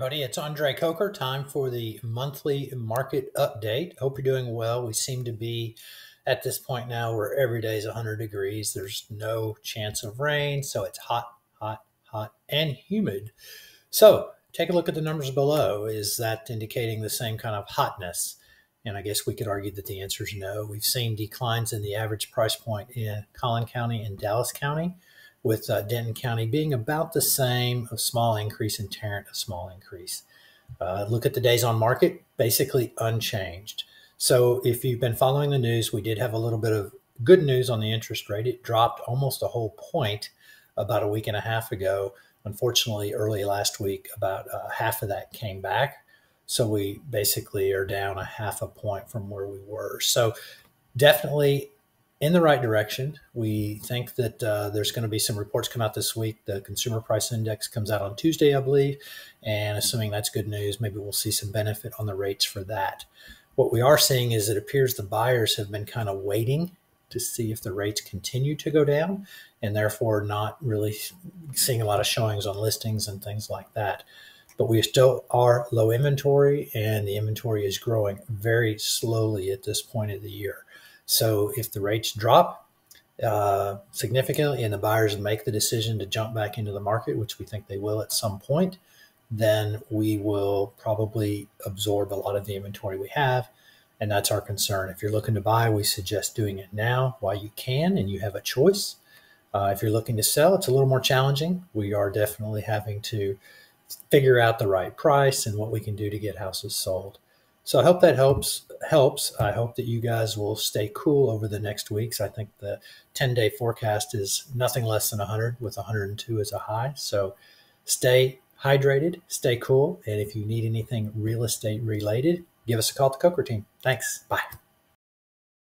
everybody. It's Andre Kocher. Time for the monthly market update. Hope you're doing well. We seem to be at this point now where every day is 100 degrees. There's no chance of rain, so it's hot, hot, hot, and humid. So take a look at the numbers below. Is that indicating the same kind of hotness? And I guess we could argue that the answer is no. We've seen declines in the average price point in Collin County and Dallas County with uh, Denton County being about the same, a small increase in Tarrant, a small increase. Uh, look at the days on market, basically unchanged. So if you've been following the news, we did have a little bit of good news on the interest rate. It dropped almost a whole point about a week and a half ago. Unfortunately, early last week, about uh, half of that came back. So we basically are down a half a point from where we were. So definitely in the right direction. We think that uh, there's going to be some reports come out this week. The consumer price index comes out on Tuesday, I believe. And assuming that's good news, maybe we'll see some benefit on the rates for that. What we are seeing is it appears the buyers have been kind of waiting to see if the rates continue to go down and therefore not really seeing a lot of showings on listings and things like that. But we still are low inventory and the inventory is growing very slowly at this point of the year. So if the rates drop uh, significantly and the buyers make the decision to jump back into the market, which we think they will at some point, then we will probably absorb a lot of the inventory we have. And that's our concern. If you're looking to buy, we suggest doing it now while you can and you have a choice. Uh, if you're looking to sell, it's a little more challenging. We are definitely having to figure out the right price and what we can do to get houses sold. So I hope that helps. Helps. I hope that you guys will stay cool over the next weeks. I think the 10 day forecast is nothing less than 100 with 102 as a high. So stay hydrated, stay cool. And if you need anything real estate related, give us a call at the Kocher team. Thanks. Bye.